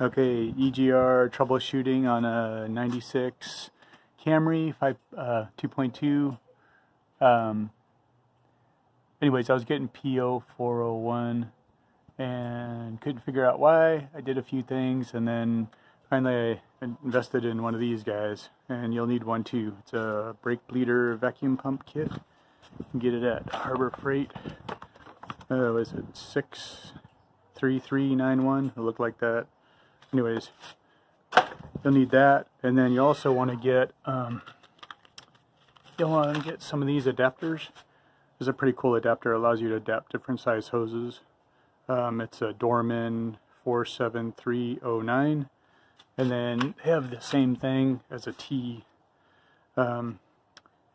Okay, EGR troubleshooting on a 96 Camry 5, uh, 2.2. Um, anyways, I was getting PO 401 and couldn't figure out why. I did a few things and then finally I invested in one of these guys and you'll need one too. It's a brake bleeder vacuum pump kit. You can get it at Harbor Freight. Uh, was it 63391? It looked like that. Anyways, you'll need that and then you also want to get um, you'll want to get some of these adapters. This is a pretty cool adapter. It allows you to adapt different size hoses. Um, it's a Dorman 47309 and then have the same thing as a T um,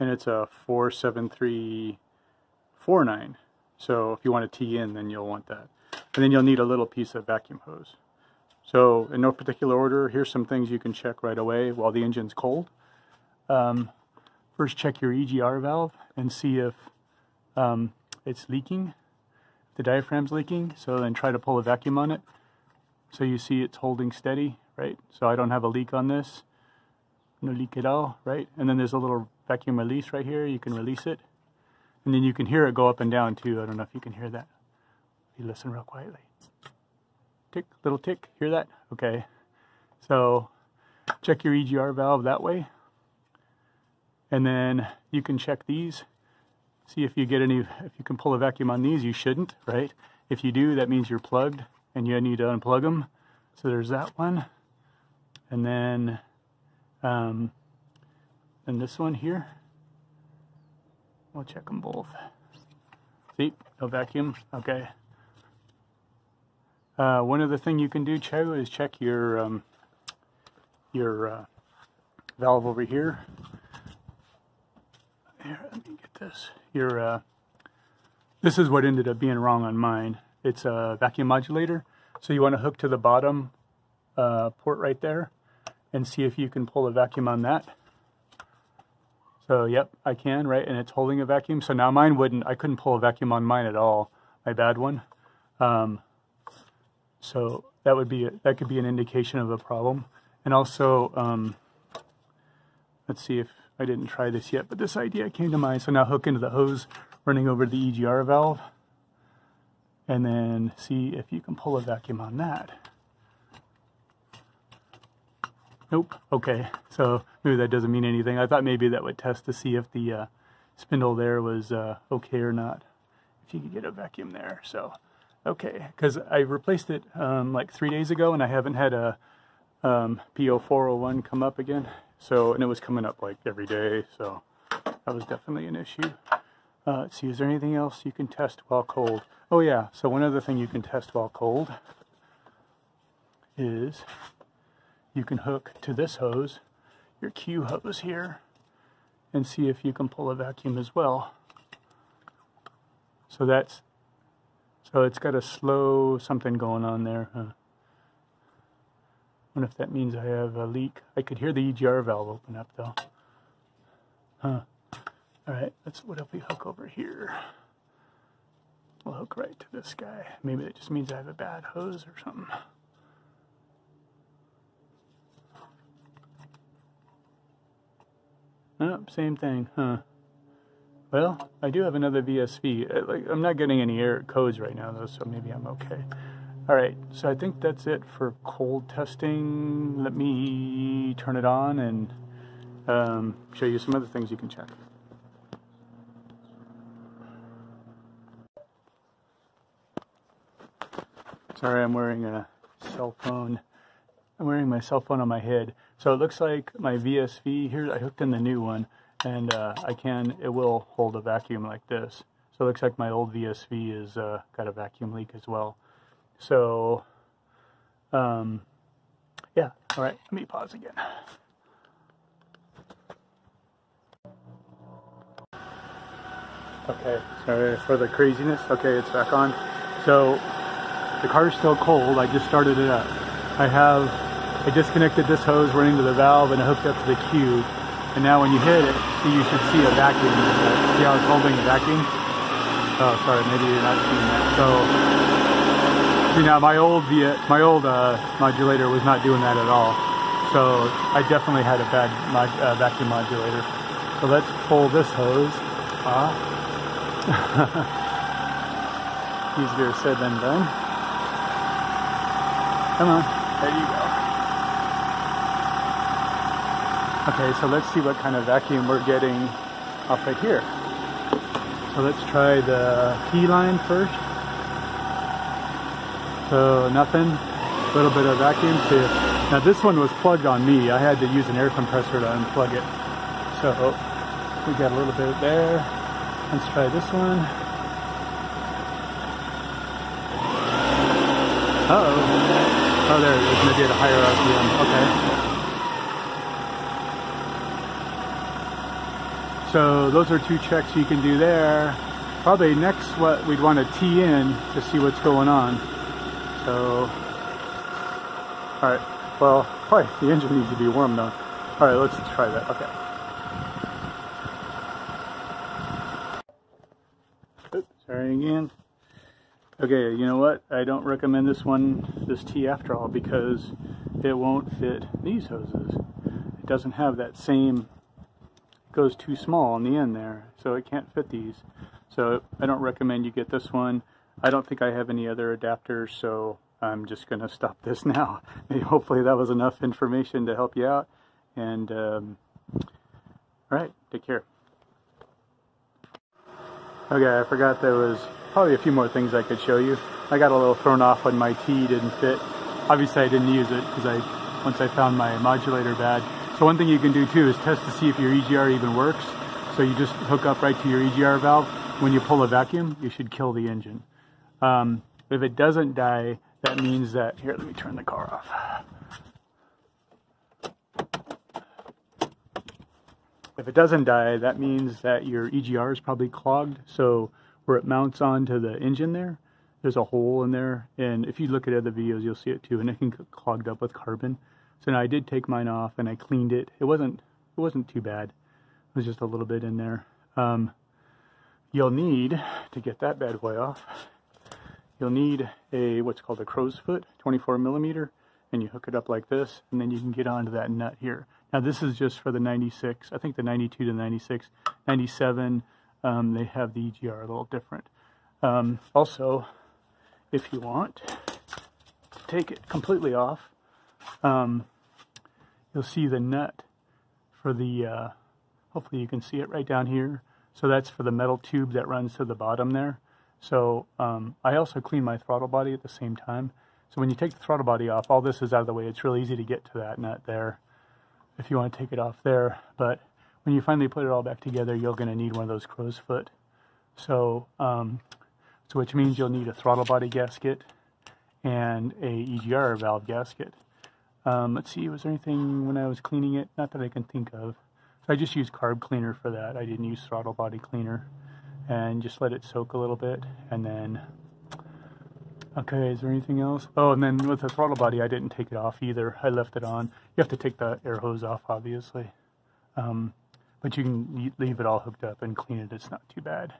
and it's a 47349 so if you want a T in then you'll want that and then you'll need a little piece of vacuum hose so in no particular order here's some things you can check right away while the engine's cold um, first check your EGR valve and see if um, it's leaking the diaphragm's leaking so then try to pull a vacuum on it so you see it's holding steady right? So I don't have a leak on this. No leak at all, right? And then there's a little vacuum release right here. You can release it. And then you can hear it go up and down too. I don't know if you can hear that. You listen real quietly. Tick, little tick. Hear that? Okay. So check your EGR valve that way. And then you can check these. See if you get any, if you can pull a vacuum on these. You shouldn't, right? If you do, that means you're plugged and you need to unplug them. So there's that one and then um, and this one here we'll check them both see no vacuum okay uh, one other thing you can do Cho is check your um, your uh, valve over here here let me get this your uh, this is what ended up being wrong on mine it's a vacuum modulator so you want to hook to the bottom uh, port right there and see if you can pull a vacuum on that. So yep, I can, right? And it's holding a vacuum. So now mine wouldn't, I couldn't pull a vacuum on mine at all, my bad one. Um, so that would be, a, that could be an indication of a problem. And also, um, let's see if I didn't try this yet, but this idea came to mind. So now hook into the hose running over the EGR valve and then see if you can pull a vacuum on that. Nope. Okay. So maybe that doesn't mean anything. I thought maybe that would test to see if the uh, spindle there was uh, okay or not. If you could get a vacuum there. So, okay. Because I replaced it um, like three days ago and I haven't had a um, PO401 come up again. So, and it was coming up like every day. So that was definitely an issue. Uh, let's see, is there anything else you can test while cold? Oh yeah, so one other thing you can test while cold is you can hook to this hose, your Q hose here, and see if you can pull a vacuum as well. So that's, so it's got a slow something going on there. Huh? wonder if that means I have a leak. I could hear the EGR valve open up though. Huh. All right, let's, what if we hook over here? We'll hook right to this guy. Maybe that just means I have a bad hose or something. Oh, same thing, huh? Well, I do have another VSV. Uh, like, I'm not getting any error codes right now, though, so maybe I'm okay. All right, so I think that's it for cold testing. Let me turn it on and um, show you some other things you can check. Sorry, I'm wearing a cell phone. I'm wearing my cell phone on my head. So it looks like my VSV here, I hooked in the new one and uh, I can, it will hold a vacuum like this. So it looks like my old VSV is uh, got a vacuum leak as well. So, um, yeah, all right, let me pause again. Okay, sorry for the craziness. Okay, it's back on. So, the car's still cold. I just started it up. I have I disconnected this hose running to the valve and I hooked up to the Q. And now when you hit it, you should see a vacuum. See how it's holding a vacuum? Oh, sorry, maybe you're not seeing that. So See now, my old my old uh, modulator was not doing that at all. So I definitely had a bad mod, uh, vacuum modulator. So let's pull this hose off. Easier said than done. Come on, there you go. Okay, so let's see what kind of vacuum we're getting off right here. So let's try the key line first. So nothing, a little bit of vacuum too. Now this one was plugged on me. I had to use an air compressor to unplug it. So we got a little bit there. Let's try this one. Uh oh Oh, there it is. Maybe at a higher RPM. Okay. So those are two checks you can do there. Probably next what we'd want to tee in to see what's going on. So, alright, well, boy, the engine needs to be warm though. Alright, let's try that, okay. Oops, sorry again. Okay, you know what? I don't recommend this one, this tee after all, because it won't fit these hoses. It doesn't have that same, goes too small on the end there, so it can't fit these. So I don't recommend you get this one. I don't think I have any other adapters, so I'm just going to stop this now. Hopefully that was enough information to help you out. And, um, all right, take care. Okay, I forgot there was probably a few more things I could show you. I got a little thrown off when my tee didn't fit. Obviously I didn't use it because I once I found my modulator bad. So one thing you can do too is test to see if your EGR even works. So you just hook up right to your EGR valve. When you pull a vacuum, you should kill the engine. Um, if it doesn't die, that means that, here, let me turn the car off. If it doesn't die, that means that your EGR is probably clogged. So where it mounts onto the engine there, there's a hole in there. And if you look at other videos, you'll see it too. And it can get clogged up with carbon. So now I did take mine off and I cleaned it. It wasn't, it wasn't too bad. It was just a little bit in there. Um, you'll need to get that bad boy off you'll need a what's called a crow's foot 24 millimeter and you hook it up like this and then you can get onto that nut here now this is just for the 96 I think the 92 to 96 97 um, they have the EGR a little different um, also if you want to take it completely off um, you'll see the nut for the uh, hopefully you can see it right down here so that's for the metal tube that runs to the bottom there so um, I also clean my throttle body at the same time. So when you take the throttle body off, all this is out of the way. It's really easy to get to that nut there if you want to take it off there. But when you finally put it all back together, you're going to need one of those crow's foot. So, um, so which means you'll need a throttle body gasket and a EGR valve gasket. Um, let's see, was there anything when I was cleaning it? Not that I can think of. So I just used carb cleaner for that. I didn't use throttle body cleaner. And just let it soak a little bit and then okay is there anything else? Oh and then with the throttle body I didn't take it off either. I left it on. You have to take the air hose off obviously. Um, but you can leave it all hooked up and clean it. It's not too bad.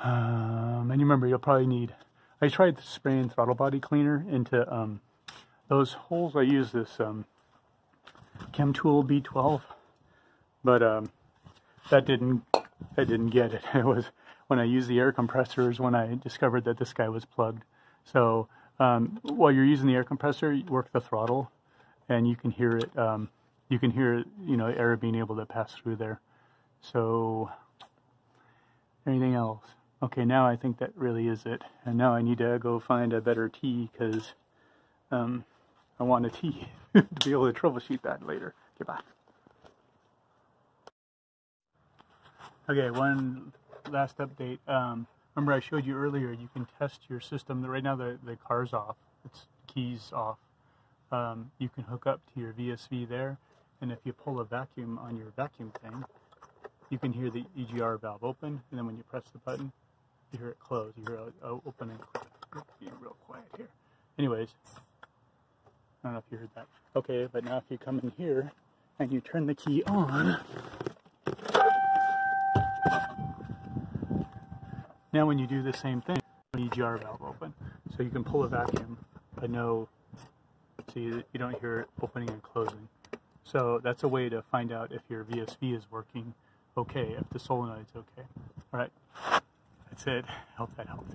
Um, and you remember you'll probably need I tried spraying throttle body cleaner into um, those holes I use this um, Chemtool B12 but um, that didn't I didn't get it. It was when I used the air compressors when I discovered that this guy was plugged. So um, while you're using the air compressor, you work the throttle, and you can hear it. Um, you can hear you know air being able to pass through there. So anything else? Okay, now I think that really is it. And now I need to go find a better tee because um, I want a tee to be able to troubleshoot that later. Goodbye. Okay, one last update. Um, remember I showed you earlier you can test your system. Right now the, the car's off. It's keys off. Um, you can hook up to your VSV there and if you pull a vacuum on your vacuum thing you can hear the EGR valve open and then when you press the button you hear it close. You hear it open and close. Being real quiet here. Anyways, I don't know if you heard that. Okay, but now if you come in here and you turn the key on Now when you do the same thing, EGR valve open. So you can pull a vacuum, but no, so you, you don't hear it opening and closing. So that's a way to find out if your VSV is working okay, if the solenoid's okay. All right, that's it. I hope that helped.